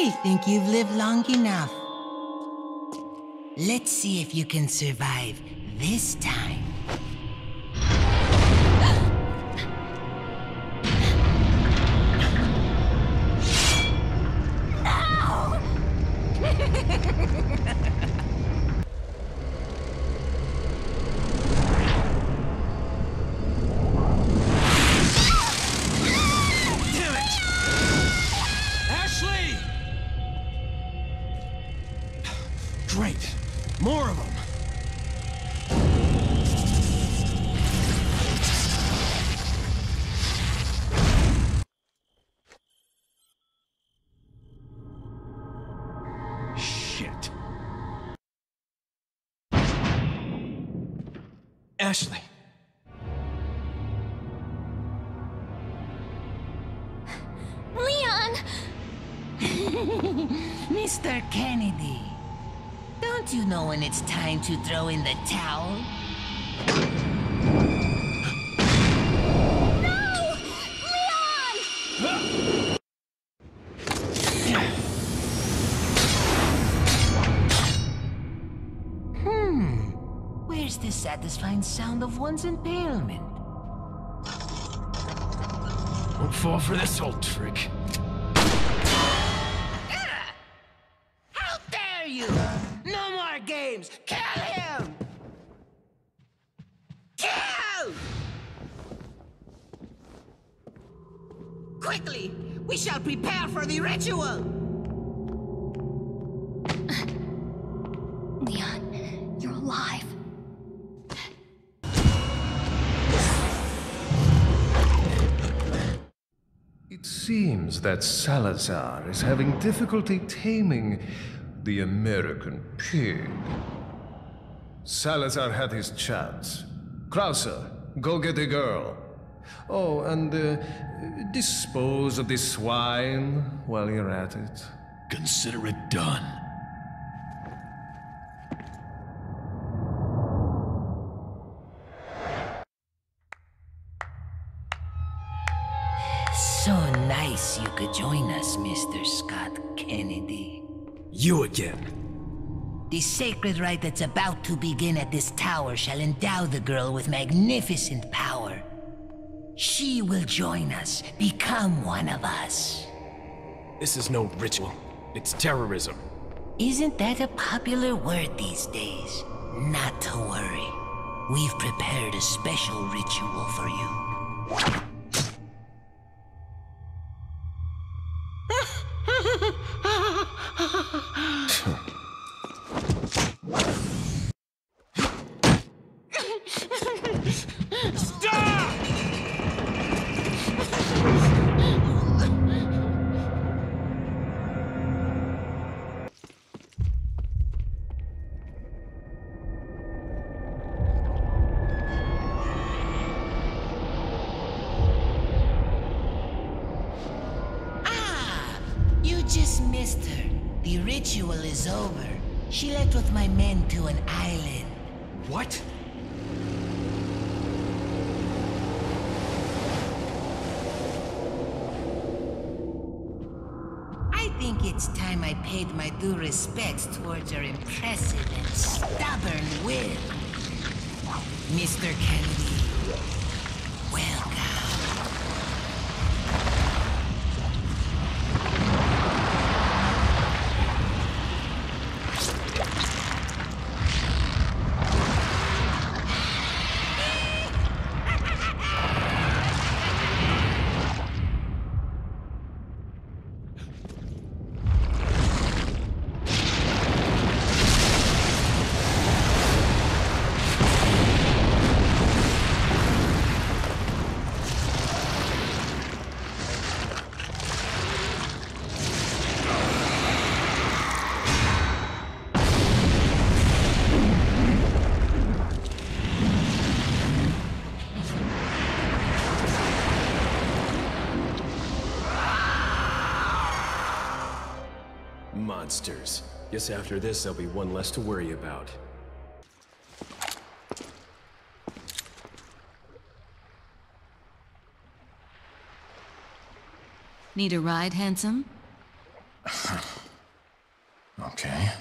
I think you've lived long enough. Let's see if you can survive this time. Shit. Ashley. Leon! Mr. Kennedy, don't you know when it's time to throw in the towel? Satisfying sound of one's impalement? Don't fall for this old trick. How dare you! No more games! Kill him! Kill! Quickly! We shall prepare for the ritual! Seems that Salazar is having difficulty taming the American pig. Salazar had his chance. Krauser, go get the girl. Oh, and uh, dispose of this swine while you're at it. Consider it done. So nice you could join us, Mr. Scott Kennedy. You again. The sacred rite that's about to begin at this tower shall endow the girl with magnificent power. She will join us, become one of us. This is no ritual. It's terrorism. Isn't that a popular word these days? Not to worry. We've prepared a special ritual for you. Just missed her. The ritual is over. She left with my men to an island. What? I think it's time I paid my due respects towards your impressive and stubborn will. Mr. Kennedy, welcome. Monsters. Guess after this, there'll be one less to worry about. Need a ride, handsome? Okay.